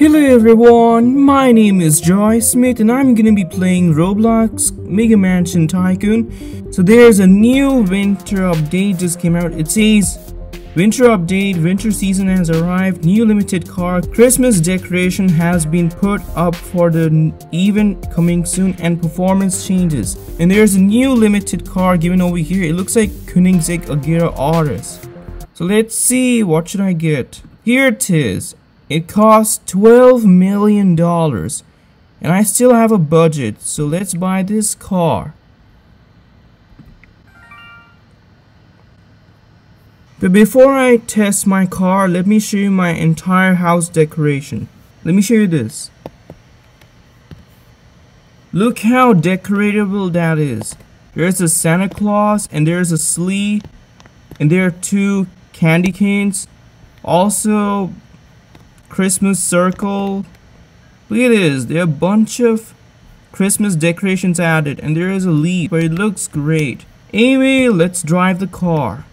Hello everyone, my name is Joy Smith and I'm gonna be playing Roblox Mega Mansion Tycoon. So there's a new winter update just came out. It says Winter update, winter season has arrived, new limited car, Christmas decoration has been put up for the event coming soon and performance changes. And there's a new limited car given over here. It looks like Koenigsegg Agera RS. So let's see, what should I get? Here it is. It costs $12 million. And I still have a budget, so let's buy this car. But before I test my car, let me show you my entire house decoration. Let me show you this. Look how decoratable that is. There's a Santa Claus and there's a sleigh and there are two candy canes. Also, Christmas circle. Look at this. There are a bunch of Christmas decorations added and there is a leaf, but it looks great. Anyway, let's drive the car.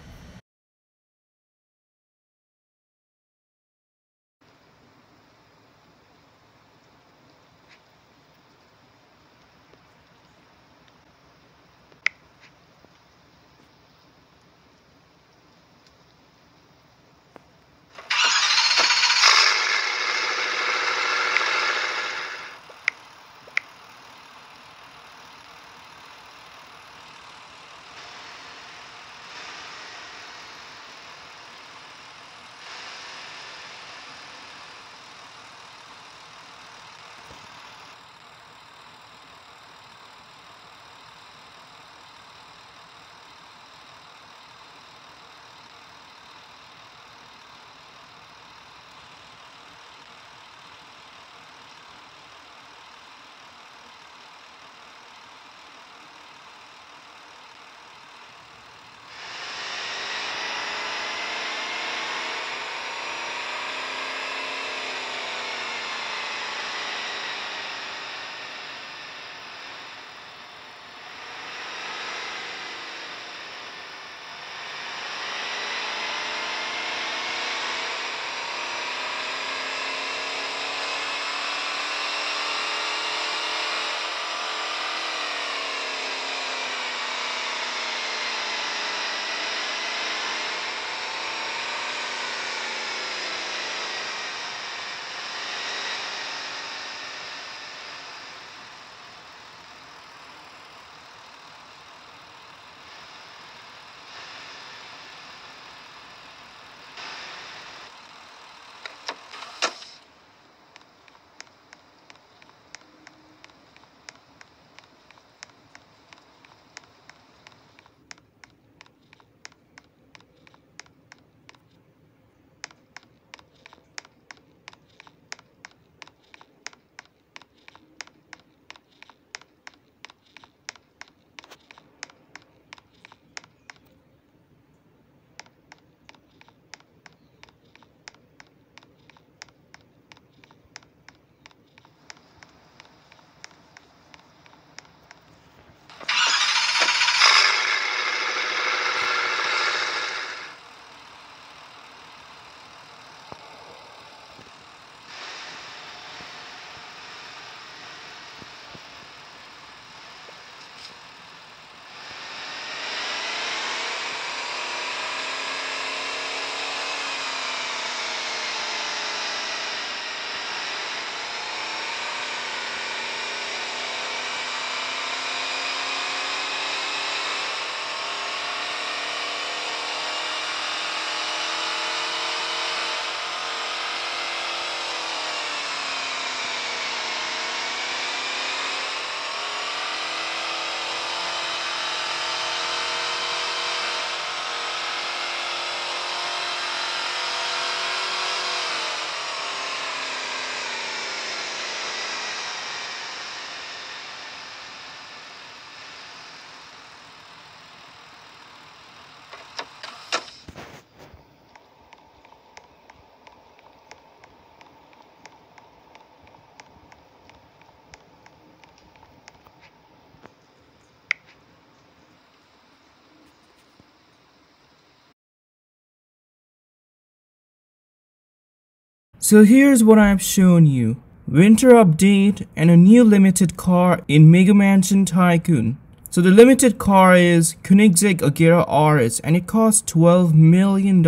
So here's what I've shown you. Winter update and a new limited car in Mega Mansion Tycoon. So the limited car is Koenigsegg Agera RS and it costs $12 million.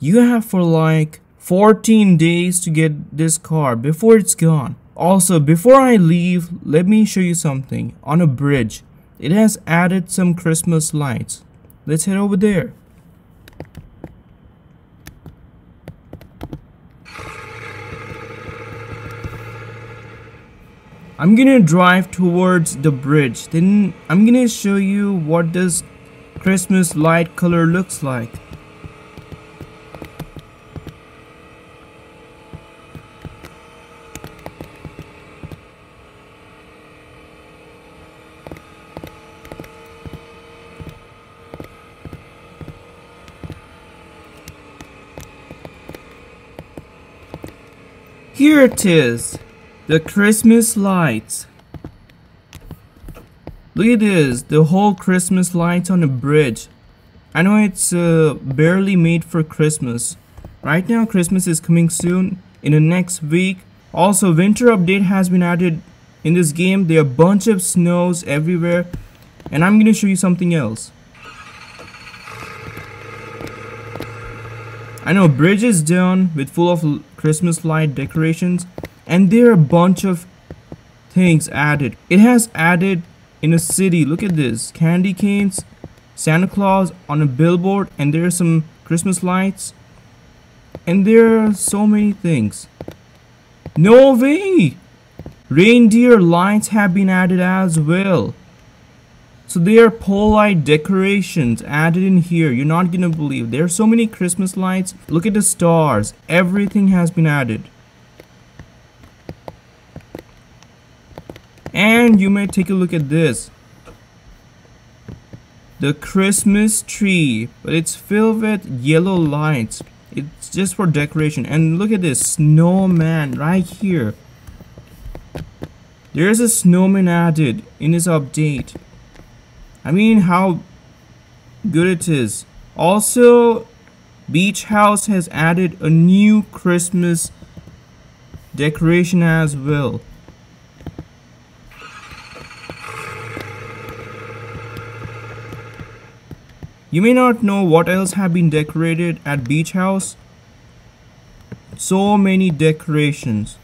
You have for like 14 days to get this car before it's gone. Also, before I leave, let me show you something. On a bridge, it has added some Christmas lights. Let's head over there. I'm gonna drive towards the bridge then I'm gonna show you what this Christmas light color looks like Here it is. The Christmas lights. Look at this, the whole Christmas lights on the bridge. I know it's uh, barely made for Christmas. Right now Christmas is coming soon, in the next week. Also winter update has been added in this game. There are a bunch of snows everywhere. And I'm gonna show you something else. I know bridge is done with full of Christmas light decorations and there are a bunch of things added. It has added in a city. Look at this. Candy canes Santa Claus on a billboard and there are some Christmas lights. And there are so many things. No way! Reindeer lights have been added as well. So there are pole light decorations added in here. You're not gonna believe. There are so many Christmas lights. Look at the stars. Everything has been added And you may take a look at this. The Christmas tree, but it's filled with yellow lights. It's just for decoration. And look at this snowman right here. There's a snowman added in this update. I mean how good it is. Also, Beach House has added a new Christmas decoration as well. You may not know what else have been decorated at Beach House. So many decorations.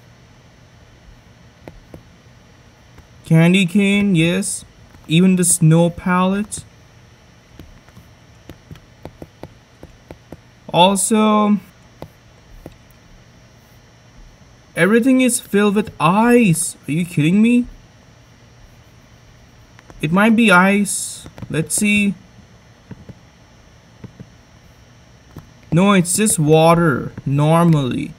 Candy cane, yes. Even the snow palette. Also, everything is filled with ice. Are you kidding me? It might be ice. Let's see. No, it's just water, normally.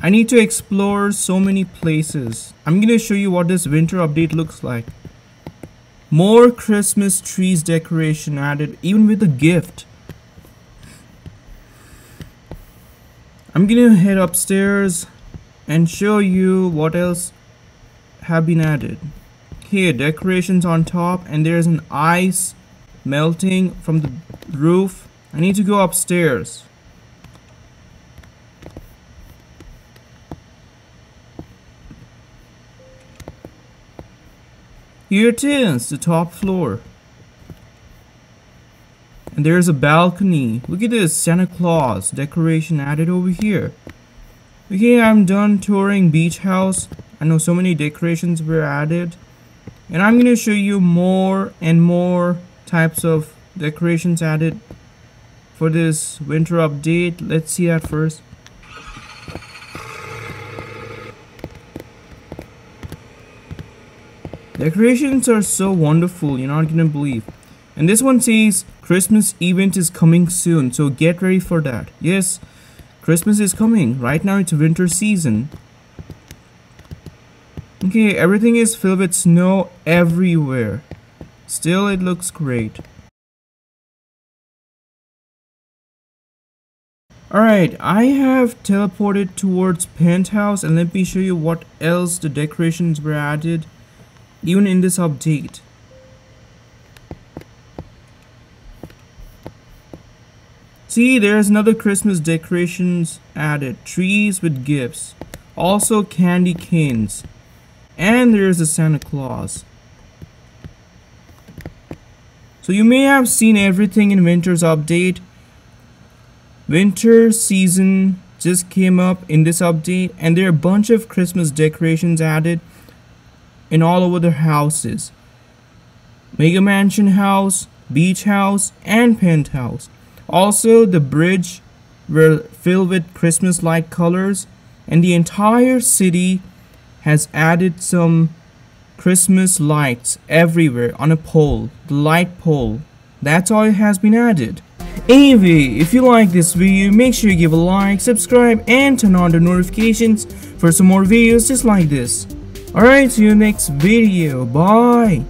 I need to explore so many places. I'm gonna show you what this winter update looks like. More Christmas trees decoration added, even with a gift. I'm gonna head upstairs and show you what else have been added. Here, decorations on top and there's an ice melting from the roof. I need to go upstairs. Here it is, the top floor. And there's a balcony. Look at this Santa Claus decoration added over here. Okay, I'm done touring beach house. I know so many decorations were added. And I'm going to show you more and more types of decorations added for this winter update. Let's see that first. Decorations are so wonderful, you're not gonna believe. And this one says Christmas event is coming soon, so get ready for that. Yes, Christmas is coming. Right now it's winter season. Okay, everything is filled with snow everywhere. Still, it looks great. Alright, I have teleported towards Penthouse and let me show you what else the decorations were added even in this update. See, there's another Christmas decorations added. Trees with gifts. Also candy canes. And there's a Santa Claus. So you may have seen everything in winter's update. Winter season just came up in this update and there are a bunch of Christmas decorations added in all over the houses. Mega Mansion house, beach house, and penthouse. Also, the bridge were filled with Christmas light colors, and the entire city has added some Christmas lights everywhere on a pole, the light pole. That's all it has been added. Anyway, if you like this video, make sure you give a like, subscribe, and turn on the notifications for some more videos just like this. Alright, see you next video. Bye.